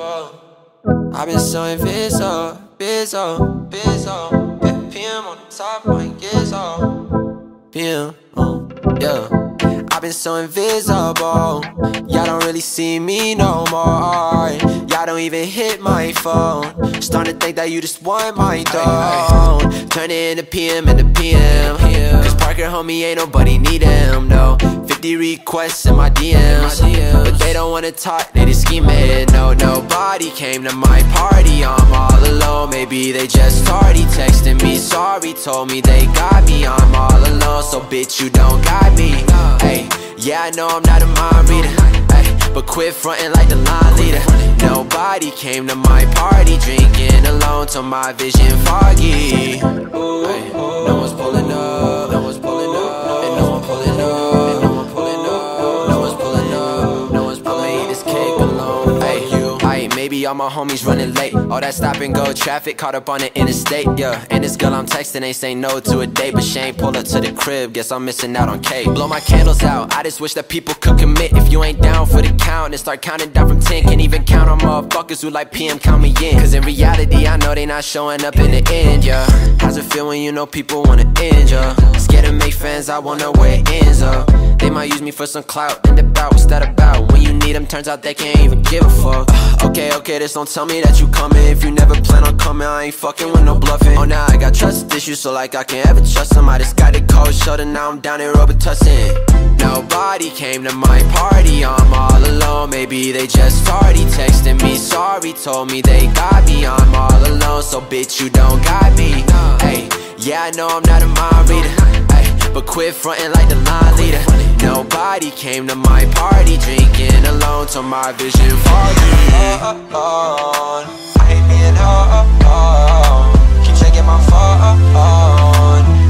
I've been so invisible, bizzo, bizzo. PM on the top, my gizzo. PM, uh, yeah. I've been so invisible. Y'all don't really see me no more. Y'all don't even hit my phone. Starting to think that you just want my throne. Turn it into PM into PM. Cause Parker, homie, ain't nobody need him, no. 50 requests in my DMs. But they don't wanna talk, scheming. No, nobody came to my party. I'm all alone, maybe they just tardy. Texting me sorry, told me they got me. I'm all alone, so bitch, you don't got me. Hey, yeah, I know I'm not a mind reader. Ay, but quit fronting like the line leader. Nobody came to my party, drinking alone till my vision foggy. Maybe all my homies running late. All that stop and go traffic caught up on the interstate, yeah. And this girl I'm texting ain't say no to a date, but she ain't pull up to the crib. Guess I'm missing out on cake. Blow my candles out. I just wish that people could commit. If you ain't down for the count, and start counting down from 10. Can't even count on motherfuckers who like PM count me in. Cause in reality, I know they not showing up in the end, yeah. How's it feel when you know people wanna end, yeah? Scared to make fans, I wanna where it ends up. They might use me for some clout and the what's that about? Turns out they can't even give a fuck. Okay, okay, just don't tell me that you coming. If you never plan on coming, I ain't fucking with no bluffing. Oh, now I got trust issues, so like I can't ever trust them. I just got it cold shoulder, now I'm down in Robitussin. Nobody came to my party, I'm all alone. Maybe they just tardy, texting me sorry, told me they got me. I'm all alone, so bitch, you don't got me. Hey, yeah, I know I'm not a mind reader. Ay, but quit fronting like the line leader. Nobody came to my party, drinking till my vision foggy. I hate being alone. Keep checking my phone.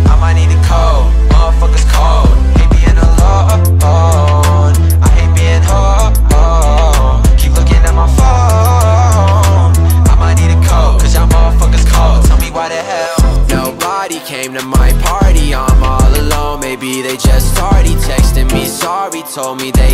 I might need a code. Motherfuckers cold. Hate being alone. I hate being home. Keep looking at my phone. I might need a code. Cause y'all motherfuckers cold. Tell me why the hell. Nobody came to my party. I'm all alone. Maybe they just tardy. Texting me sorry. Told me they